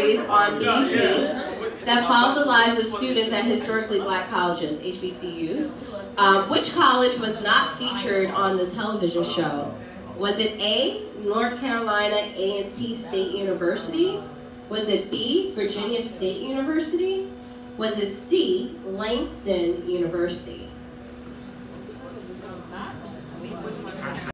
on BET that followed the lives of students at historically black colleges, HBCUs. Um, which college was not featured on the television show? Was it A, North Carolina A&T State University? Was it B, Virginia State University? Was it C, Langston University?